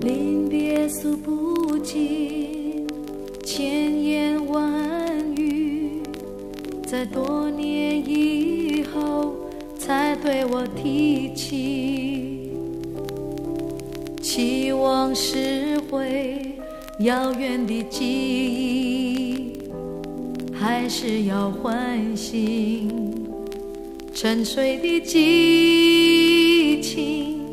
临别诉不尽千言万语在多年以后才对我提起。期望是会遥远的记忆还是要唤醒沉睡的激情。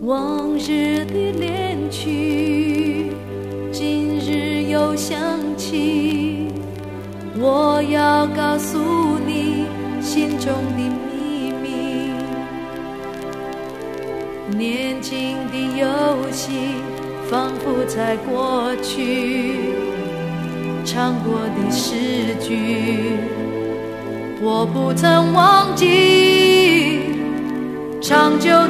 往日的恋曲，今日又响起。我要告诉你心中的秘密。年轻的游戏仿佛在过去，唱过的诗句，我不曾忘记。长久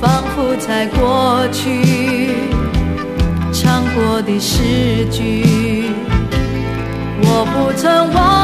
仿佛在过去，唱过的诗句，我不曾忘